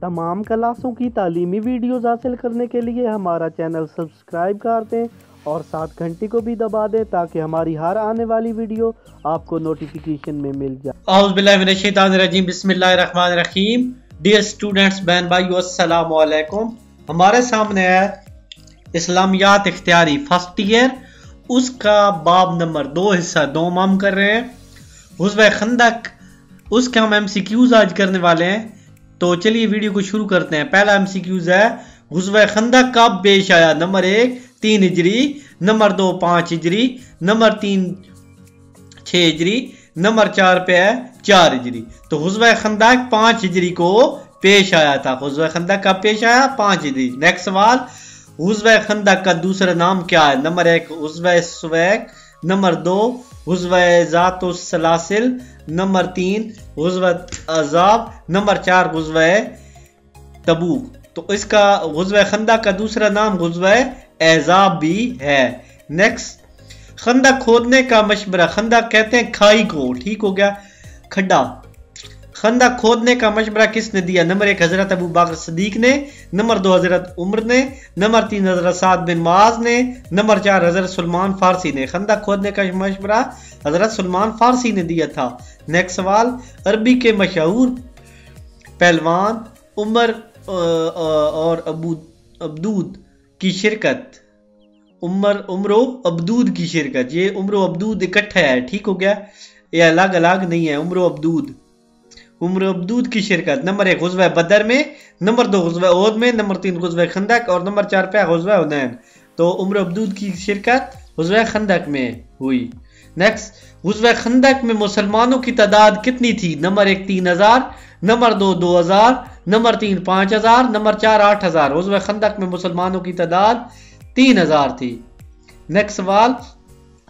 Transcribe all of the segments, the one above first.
تمام کلاسوں کی تعلیمی ویڈیوز حاصل کرنے کے لیے ہمارا چینل سبسکرائب کر دیں اور ساتھ گھنٹی کو بھی دبا دیں تاکہ ہماری ہر آنے والی ویڈیو آپ کو نوٹیفیکیشن میں مل جائے۔ اعوذ باللہ من الشیطان الرجیم، بسم اللہ الرحمن الرحیم۔ ڈیئر سٹوڈنٹس بہن بھائیو، السلام علیکم۔ ہمارے سامنے ہے اسلامیات اختیاری فرسٹ ایئر اس کا باب نمبر دو، حصہ دوم ہم کر رہے ہیں۔ حزب خندق، اس کے ہم ایم سی کیوز آج کرنے والے ہیں۔ تو چلیے ویڈیو کو شروع کرتے ہیں۔ پہلا ایم سی کیوز ہے، غزوہ خندق کب پیش آیا۔ نمبر ایک، تین ہجری، نمبر دو، پانچ ہجری، نمبر تین، چھ ہجری، نمبر چار پہ ہے، چار ہجری۔ تو غزوہ خندق پانچ ہجری کو پیش آیا تھا۔ غزوہ خندق کب پیش آیا، پانچ ہجری۔ نیکسٹ سوال، غزوہ خندق کا دوسرا نام کیا ہے؟ نمبر ایک، غزوہ سویک نمبر دو، غزوہ ذات السلاسل، نمبر تین، غزوہ عذاب، نمبر چار، غزوہ تبوک۔ تو اس کا غزوہ خندہ کا دوسرا نام غزوہ اعزاب بھی ہے۔ نیکسٹ خندہ کھودنے کا مشورہ، خندہ کہتے ہیں کھائی کو، ٹھیک ہو گیا۔ کھڈا۔ خندق کھودنے کا مشورہ کس نے دیا؟ نمبر ایک، حضرت ابو باقر صدیق نے، نمبر دو، حضرت عمر نے، نمبر تین، حضرت سعد بن معاذ نے، نمبر چار، حضرت سلمان فارسی نے۔ خندق کھودنے کا مشورہ حضرت سلمان فارسی نے دیا تھا۔ نیکسٹ سوال، عربی کے مشہور پہلوان عمر اور ابو ابدود کی شرکت۔ عمر عمر و ابدود کی شرکت۔ یہ عمر و ابدود اکٹھا ہے ٹھیک ہو گیا؟ یہ الگ الگ نہیں ہے۔ عمر و ابدود عمر عبدود کی شرکت۔ نمبر ایک غزوہ بدر میں، نمبر دو غزوہ عود میں، نمبر تین غزوہ خندق اور نمبر چار پہ غزوہ حنین۔ تو عمر عبدود کی شرکت غزوہ خندق میں ہوئی۔ نیکسٹ غزوہ خندق میں مسلمانوں کی تعداد کتنی تھی؟ نمبر ایک تین ہزار، نمبر دو دو ہزار، نمبر تین پانچ ہزار، نمبر چار آٹھ ہزار۔ غزوہ خندق میں مسلمانوں کی تعداد تین ہزار تھی۔ نیکسٹ سوال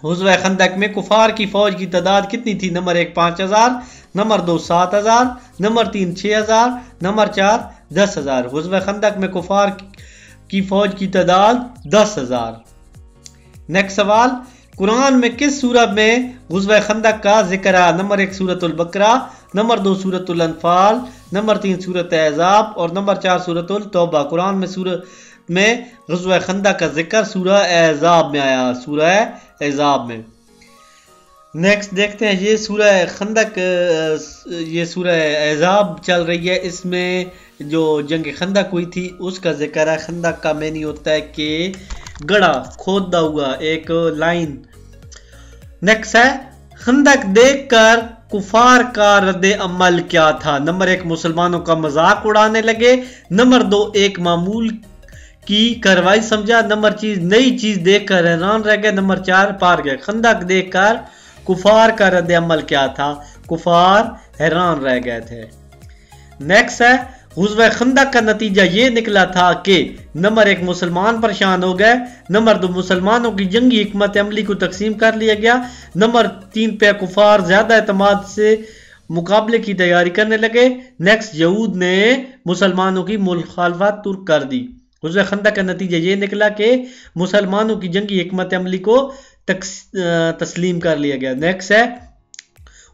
حضوہ خندق میں کفار کی فوج کی تعداد کتنی تھی؟ نمبر ایک پانچ ہزار، نمبر دو سات ہزار، نمبر تین چھ ہزار، نمبر چار دس ہزار۔ حضوہ خندق میں کفار کی فوج کی تعداد دس ہزار۔ نیکسٹ سوال، قرآن میں کس صورت میں غزوہ خندق کا ذکر ہے؟ نمبر ایک صورت البقرہ، نمبر دو صورت الانفال، نمبر تین صورت اعزاب اور نمبر چار صورت التوبہ۔ قرآن میں صورت میں غزوہ خندق کا ذکر سورہ اعزاب میں آیا، سورہ اعزاب میں۔ نیکسٹ دیکھتے ہیں، یہ سورہ خندق یہ سورہ اعزاب چل رہی ہے۔ اس میں جو جنگ خندق ہوئی تھی، اس کا ذکر ہے۔ خندق کا میں ہوتا ہے کہ گڑا کھودا ہوا ایک لائن۔ نیکسٹ ہے خندق دیکھ کر کفار کا رد عمل کیا تھا۔ نمبر ایک، مسلمانوں کا مذاق اڑانے لگے۔ نمبر دو، ایک معمول کی کروائی سمجھا، نمبر چیز، نئی چیز دیکھ کر حیران رہ گئے، نمبر چار، پار گئے۔ خندق دیکھ کر کفار کا رد عمل کیا تھا، کفار حیران رہ گئے تھے۔ نیکس ہے غزوہ خندق کا نتیجہ یہ نکلا تھا کہ نمبر ایک مسلمان پریشان ہو گئے، نمبر دو مسلمانوں کی جنگی حکمت عملی کو تقسیم کر لیا گیا، نمبر تین پہ کفار زیادہ اعتماد سے مقابلے کی تیاری کرنے لگے۔ نیکس یہود نے مسلمانوں کی مخالفت ترک کر دی۔ غزوہ خندق کا نتیجہ یہ نکلا کہ مسلمانوں کی جنگی حکمت عملی کو تسلیم کر لیا گیا۔ نیکس ہے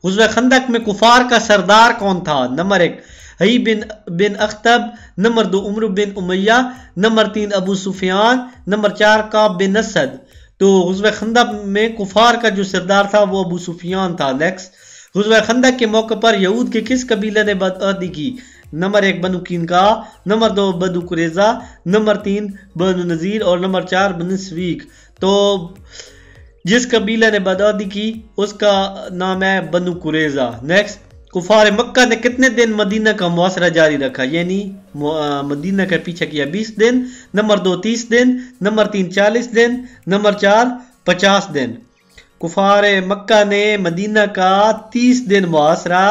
غزوہ خندق میں کفار کا سردار کون تھا؟ نمبر ایک ہی بن بن اختب، نمبر دو، عمر بن امیہ، نمبر تین، ابو سفیان، نمبر چار کاب بن نسد تو غزوہ خندق میں کفار کا جو سردار تھا وہ ابو سفیان تھا۔ نیکس غزوہ خندق کے موقع پر یہود کے کس قبیلہ نے بدعدی کی؟ نمبر ایک بنو کین کا، نمبر دو بنو قریضہ نمبر تین بنو نذیر اور نمبر چار بنو سویک تو جس قبیلہ نے بدعدی کی، اس کا نام ہے بنو قریضہ نیکسٹ کفار مکہ نے کتنے دن مدینہ کا محاصرہ جاری رکھا؟ یعنی مدینہ کا پیچھے کیا بیس دن، نمبر دو تیس دن، نمبر تین چالیس دن، نمبر چار پچاس دن۔ کفار مکہ نے مدینہ کا تیس دن محاصرہ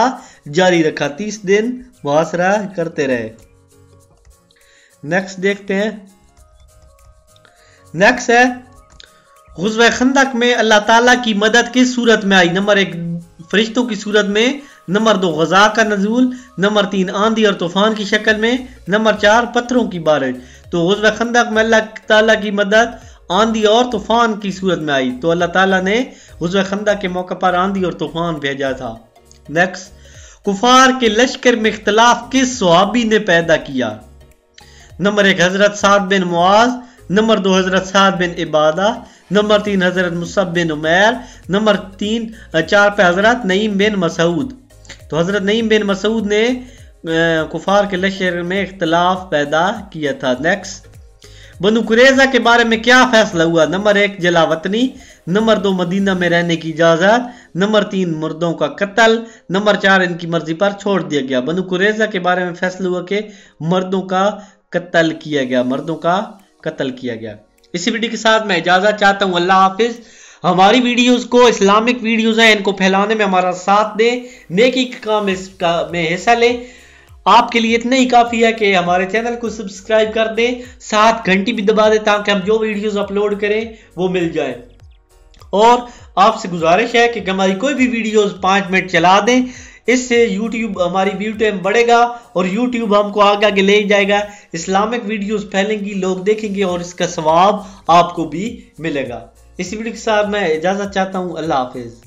جاری رکھا، تیس دن محاصرہ کرتے رہے۔ نیکسٹ دیکھتے ہیں۔ نیکسٹ ہے۔ غزوہ خندق میں اللہ تعالیٰ کی مدد کس صورت میں آئی؟ نمبر ایک، فرشتوں کی صورت میں۔ نمبر دو، غزا کا نزول۔ نمبر تین، آندھی اور طوفان کی شکل میں۔ نمبر چار، پتھروں کی بارش۔ تو غزوہ خندق میں اللہ تعالیٰ کی مدد آندھی اور طوفان کی صورت میں آئی۔ تو اللہ تعالیٰ نے غزوہ خندق کے موقع پر آندھی اور طوفان بھیجا تھا۔ نیکسٹ کفار کے لشکر میں اختلاف کس صحابی نے پیدا کیا؟ نمبر ایک، حضرت سعد بن معاذ، نمبر دو، حضرت سعد بن عبادہ، نمبر تین، حضرت مصب بن عمیر، نمبر تین، چار پہ حضرت نعیم بن مسعود۔ تو حضرت نعیم بن مسعود نے کفار کے لشکر میں اختلاف پیدا کیا تھا۔ نیکسٹ بنو قریضہ کے بارے میں کیا فیصلہ ہوا؟ نمبر ایک جلا وطنی نمبر دو، مدینہ میں رہنے کی اجازت. نمبر تین، مردوں کا قتل. نمبر چار، ان کی مرضی پر چھوڑ دیا گیا. بنو قریضہ کے بارے میں فیصلہ ہوا کہ مردوں کا قتل کیا گیا، مردوں کا قتل کیا گیا. اسی ویڈیو کے ساتھ میں اجازت چاہتا ہوں، اللہ حافظ. ہماری ویڈیوز کو، اسلامک ویڈیوز ہیں، ان کو پھیلانے میں ہمارا ساتھ دیں. نیکی کے کام میں حصہ لیں. آپ کے لیے اتنا ہی کافی ہے کہ ہمارے چینل کو سبسکرائب کر دیں ساتھ گھنٹی بھی دبا دیں تاکہ ہم جو ویڈیوز اپلوڈ کریں وہ مل جائیں۔ اور آپ سے گزارش ہے کہ ہماری کوئی بھی ویڈیوز پانچ منٹ چلا دیں، اس سے یوٹیوب ہماری ویو ٹائم بڑھے گا اور یوٹیوب ہم کو آگے آگے لے جائے گا۔ اسلامک ویڈیوز پھیلیں گی، لوگ دیکھیں گے اور اس کا ثواب آپ کو بھی ملے گا۔ اس ویڈیو کے ساتھ میں اجازت چاہتا ہوں، اللہ حافظ۔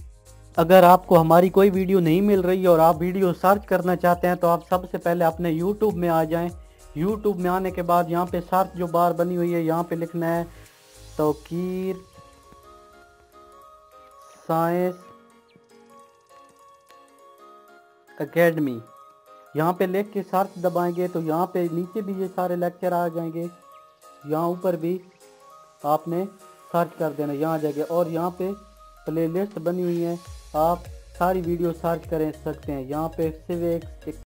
اگر آپ کو ہماری کوئی ویڈیو نہیں مل رہی اور آپ ویڈیو سرچ کرنا چاہتے ہیں تو آپ سب سے پہلے اپنے یوٹیوب میں آ جائیں۔ یوٹیوب میں آنے کے بعد یہاں پہ سرچ جو بار بنی ہوئی ہے، یہاں پہ لکھنا ہے توقیر سائنس اکیڈمی۔ یہاں پہ لکھ کے سرچ دبائیں گے تو یہاں پہ نیچے بھی یہ سارے لیکچر آ جائیں گے۔ یہاں اوپر بھی آپ نے سرچ کر دینا، یہاں جگہ اور یہاں پہ پلے لسٹ بنی ہوئی ہیں آپ ساری ویڈیو سرچ کریں سکتے ہیں۔ یہاں پہ سویکس